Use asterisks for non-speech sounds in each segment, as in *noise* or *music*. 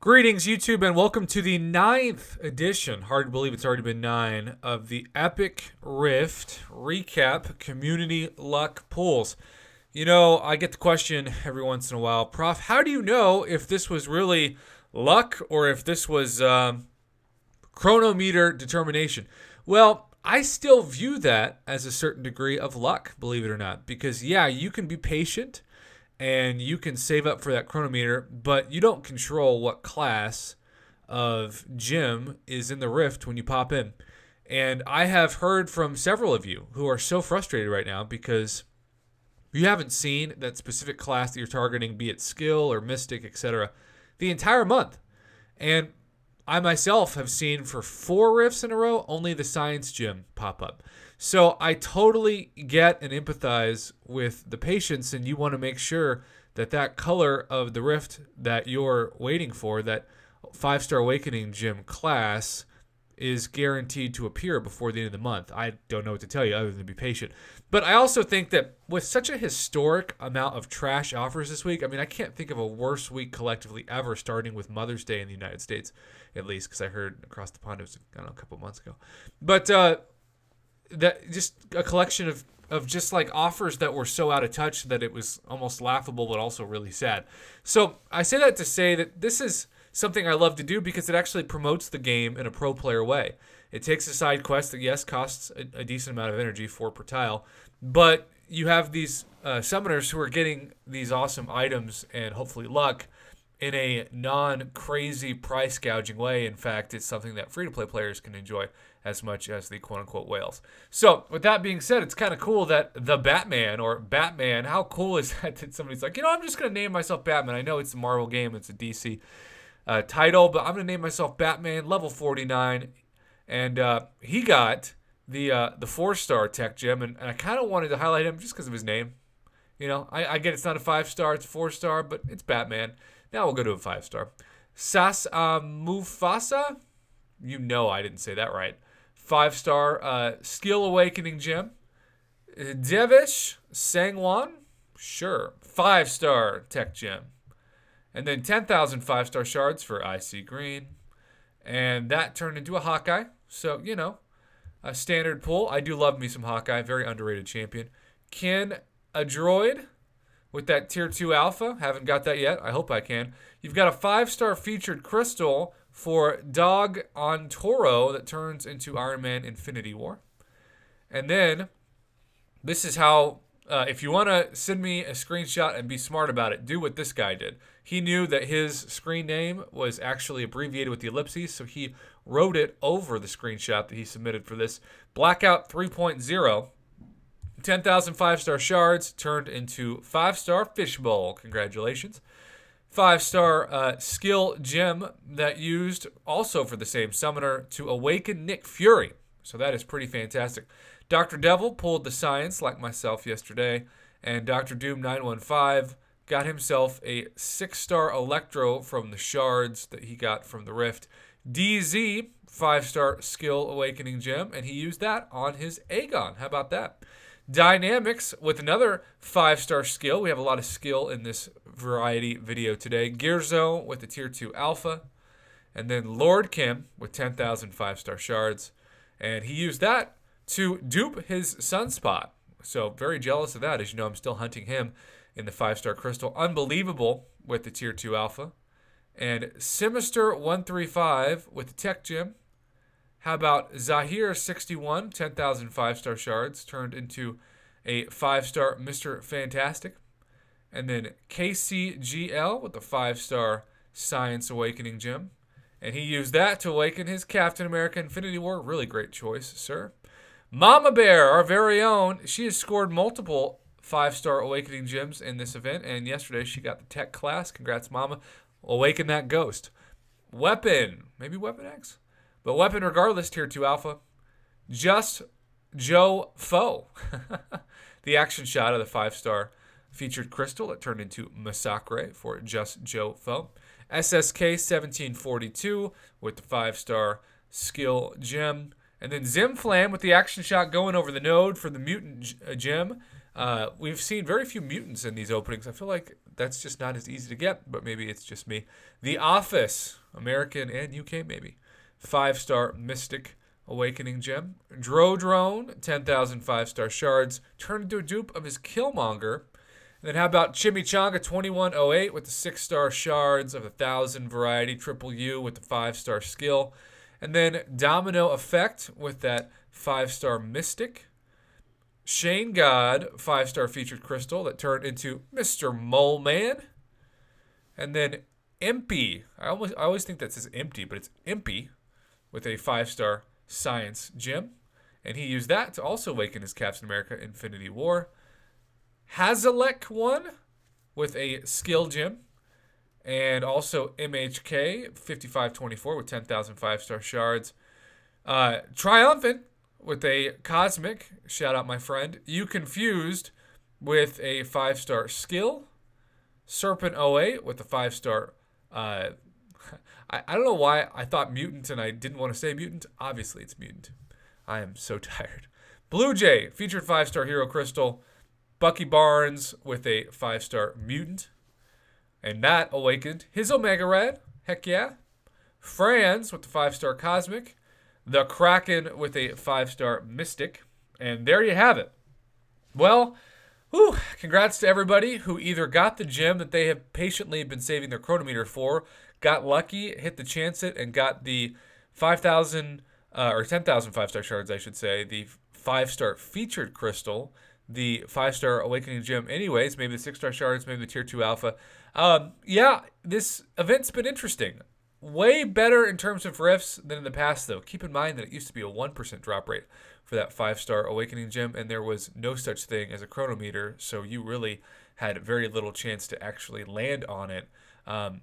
Greetings, YouTube, and welcome to the ninth edition, hard to believe it's already been nine, of the Epic Rift Recap Community Luck Pools. You know, I get the question every once in a while, Prof, how do you know if this was really luck or if this was um, chronometer determination? Well, I still view that as a certain degree of luck, believe it or not, because yeah, you can be patient and you can save up for that chronometer, but you don't control what class of gem is in the rift when you pop in. And I have heard from several of you who are so frustrated right now because you haven't seen that specific class that you're targeting, be it skill or mystic, etc., the entire month. And I myself have seen for four rifts in a row only the science gem pop up. So I totally get and empathize with the patients, and you want to make sure that that color of the rift that you're waiting for, that five star awakening gem class, is guaranteed to appear before the end of the month. I don't know what to tell you other than be patient. But I also think that with such a historic amount of trash offers this week, I mean, I can't think of a worse week collectively ever, starting with Mother's Day in the United States, at least, because I heard across the pond it was I don't know, a couple months ago. But uh, that just a collection of of just like offers that were so out of touch that it was almost laughable but also really sad. So I say that to say that this is something I love to do because it actually promotes the game in a pro player way. It takes a side quest that yes costs a, a decent amount of energy for per tile, but you have these uh, summoners who are getting these awesome items and hopefully luck in a non crazy price gouging way. In fact, it's something that free to play players can enjoy as much as the quote unquote whales. So, with that being said, it's kind of cool that the Batman or Batman, how cool is *laughs* that that somebody's like, you know, I'm just going to name myself Batman. I know it's a Marvel game, it's a DC uh, title, but I'm going to name myself Batman, level 49. And uh, he got the uh, the four star tech gem, and, and I kind of wanted to highlight him just because of his name. You know, I, I get it's not a five star, it's a four star, but it's Batman. Now we'll go to a five star. Sas uh, Mufasa. You know I didn't say that right. Five star uh, skill awakening gem. Devish Sangwan, Sure. Five star tech gem. And then 10,000 five star shards for IC Green. And that turned into a Hawkeye. So, you know, a standard pull. I do love me some Hawkeye. Very underrated champion. Ken a droid with that tier 2 alpha. Haven't got that yet. I hope I can. You've got a five star featured crystal for Dog on Toro that turns into Iron Man Infinity War. And then this is how, uh, if you want to send me a screenshot and be smart about it, do what this guy did. He knew that his screen name was actually abbreviated with the ellipses, so he wrote it over the screenshot that he submitted for this. Blackout 3.0 10,000 five star shards turned into five star fishbowl. Congratulations. Five star uh, skill gem that used also for the same summoner to awaken Nick Fury. So that is pretty fantastic. Dr. Devil pulled the science like myself yesterday, and Dr. Doom 915 got himself a six star electro from the shards that he got from the rift. DZ, five star skill awakening gem, and he used that on his Aegon. How about that? Dynamics with another five star skill. We have a lot of skill in this variety video today. Gearzo with the tier 2 alpha. And then Lord Kim with 10,000 five star shards. And he used that to dupe his sunspot. So, very jealous of that. As you know, I'm still hunting him in the five star crystal. Unbelievable with the tier 2 alpha. And Sinister 135 with the tech gem. How about Zahir 61, 10,000 five star shards turned into a five star Mr. Fantastic. And then KCGL with the five star Science Awakening gem. And he used that to awaken his Captain America Infinity War. Really great choice, sir. Mama Bear, our very own, she has scored multiple five star Awakening gems in this event. And yesterday she got the Tech class. Congrats, Mama. Awaken that ghost. Weapon, maybe Weapon X? But weapon regardless, tier 2 alpha. Just Joe Foe. *laughs* the action shot of the five star featured crystal that turned into Massacre for Just Joe Foe. SSK 1742 with the five star skill gem. And then Zimflam with the action shot going over the node for the mutant uh, gem. Uh, we've seen very few mutants in these openings. I feel like that's just not as easy to get, but maybe it's just me. The Office, American and UK maybe. Five star Mystic Awakening Gem. Drodrone, 10,000 five star shards. Turned into a dupe of his Killmonger. And then how about Chimichanga 2108 with the six star shards of the thousand variety, triple U with the five star skill. And then Domino Effect with that five star Mystic. Shane God, five star featured crystal that turned into Mr. Mole Man. And then Impy. I almost I always think that says empty, but it's Impy with a five star science gem. And he used that to also awaken his Captain America Infinity War. Hazalek one with a skill gem. And also MHK 5524 with 10,000 five star shards. Uh, Triumphant with a cosmic. Shout out my friend. You confused with a five star skill. Serpent 08 with a five star. Uh, I, I don't know why I thought mutant and I didn't want to say mutant. Obviously, it's mutant. I am so *laughs* tired. Blue Jay featured five star hero crystal. Bucky Barnes with a five star mutant. And that awakened his Omega Red. Heck yeah. Franz with the five star cosmic. The Kraken with a five star Mystic. And there you have it. Well, whew, congrats to everybody who either got the gem that they have patiently been saving their chronometer for, got lucky, hit the chance it, and got the 5,000 uh, or 10,000 five star shards, I should say, the five star featured crystal, the five star awakening gem, anyways, maybe the six star shards, maybe the tier two alpha. Um, yeah, this event's been interesting. Way better in terms of rifts than in the past, though. Keep in mind that it used to be a 1% drop rate for that 5 star Awakening gem, and there was no such thing as a chronometer, so you really had very little chance to actually land on it. Um,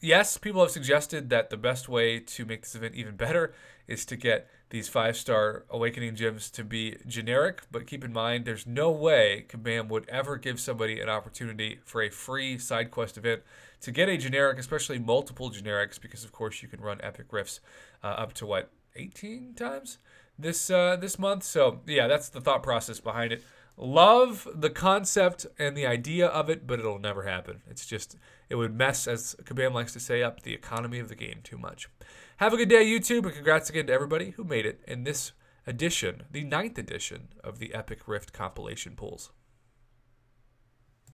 yes, people have suggested that the best way to make this event even better is to get these five star awakening gems to be generic, but keep in mind there's no way Kabam would ever give somebody an opportunity for a free side quest event to get a generic, especially multiple generics, because of course you can run epic rifts uh, up to what 18 times this uh, this month. So yeah, that's the thought process behind it. Love the concept and the idea of it, but it'll never happen. It's just it would mess, as Kabam likes to say, up the economy of the game too much. Have a good day, YouTube, and congrats again to everybody who made it in this edition, the ninth edition of the Epic Rift compilation pools.